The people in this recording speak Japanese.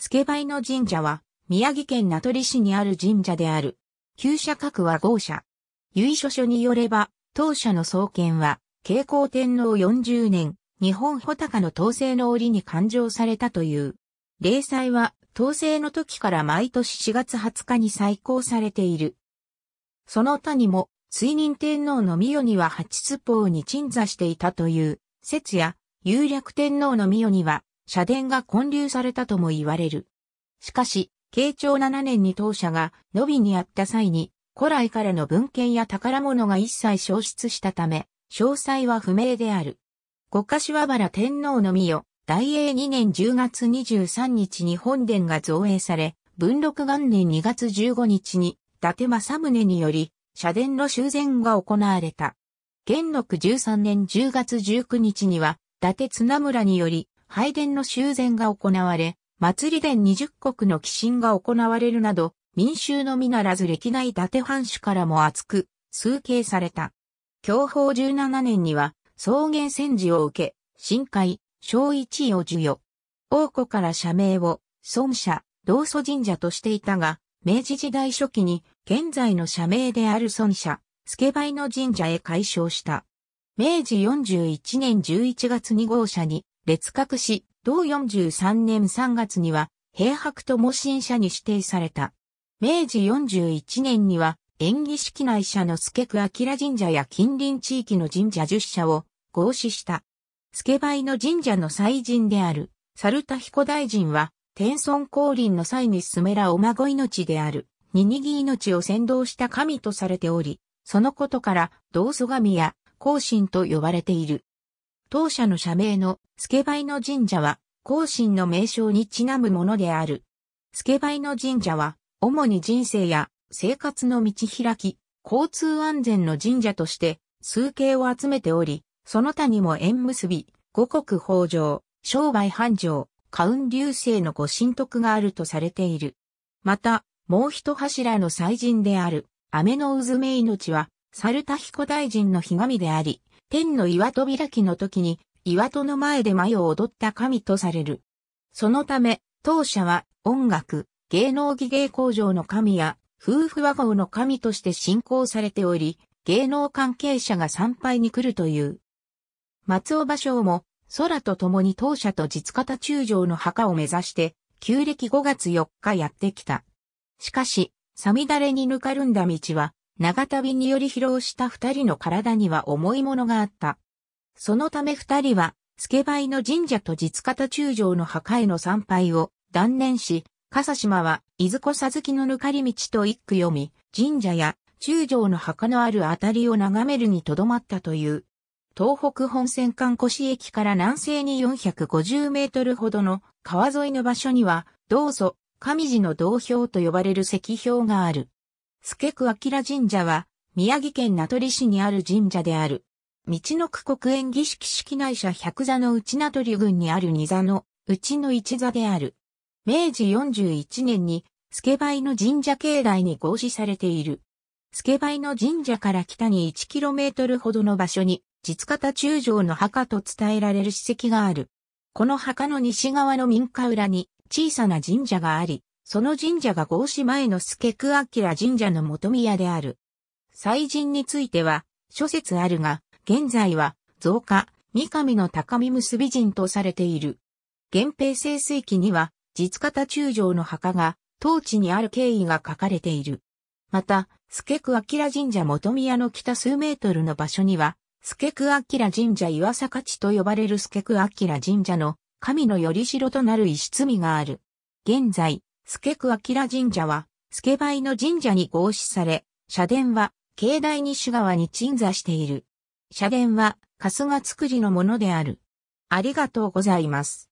助梅の神社は、宮城県名取市にある神社である。旧社格は豪社。由緒書によれば、当社の創建は、慶光天皇40年、日本穂高の統制の折に勘定されたという。例祭は、統制の時から毎年4月20日に再興されている。その他にも、水任天皇の御代には八つ法に鎮座していたという説や、有略天皇の御代には、社殿が建立されたとも言われる。しかし、慶長7年に当社が野びにあった際に、古来からの文献や宝物が一切消失したため、詳細は不明である。五柏原天皇の御代、大英2年10月23日に本殿が造営され、文禄元年2月15日に、伊達政宗により、社殿の修繕が行われた。元禄13年10月19日には、伊達綱村により、拝殿の修繕が行われ、祭り殿20国の寄進が行われるなど、民衆のみならず歴代伊達藩主からも厚く、崇敬された。享保17年には、草原戦時を受け、新海、小一位を授与。王庫から社名を、孫社、同祖神社としていたが、明治時代初期に、現在の社名である孫社、助梅の神社へ改称した。明治41年11月2号社に、列格し、同43年3月には、平白友新社に指定された。明治41年には、演技式内社の助久明神社や近隣地域の神社10社を合祀した。助梅の神社の祭神である、猿田彦大臣は、天孫降臨の際に進めらお孫命である、ニニギ命を先導した神とされており、そのことから、同祖神や、皇神と呼ばれている。当社の社名の、助梅の神社は、皇神の名称にちなむものである。助梅の神社は、主に人生や生活の道開き、交通安全の神社として、数形を集めており、その他にも縁結び、五国法上、商売繁盛、カウン流星のご神徳があるとされている。また、もう一柱の祭神である、雨の渦め命は、猿田彦大臣のひ神であり、天の岩戸開きの時に、岩戸の前で舞を踊った神とされる。そのため、当社は音楽、芸能技芸工場の神や夫婦和合の神として信仰されており、芸能関係者が参拝に来るという。松尾芭蕉も、空と共に当社と実方中将の墓を目指して、旧暦5月4日やってきた。しかし、さみだれにぬかるんだ道は、長旅により疲労した二人の体には重いものがあった。そのため二人は、助梅の神社と実方中将の墓への参拝を断念し、笠島は、伊豆子さずきのぬかり道と一句読み、神社や中将の墓のあるあたりを眺めるにとどまったという。東北本線間越駅から南西に450メートルほどの川沿いの場所には、道祖、上寺の道標と呼ばれる石標がある。助久明神社は、宮城県名取市にある神社である。道の区国園儀式式内社百座の内名取郡にある二座のうちの一座である。明治41年に、助梅の神社境内に合祀されている。助梅の神社から北に 1km ほどの場所に、実方中将の墓と伝えられる史跡がある。この墓の西側の民家裏に小さな神社があり、その神社が合祀前の助久明神社の元宮である。祭神については、諸説あるが、現在は増加、三上の高見結び神とされている。源平清水記には、実方中将の墓が、当地にある経緯が書かれている。また、助久明神社元宮の北数メートルの場所には、助久明神社岩坂地と呼ばれる助久明神社の神のより代となる石積みがある。現在、助久明神社は、助梅の神社に合祀され、社殿は、境内西側に鎮座している。社殿は、春日造りのものである。ありがとうございます。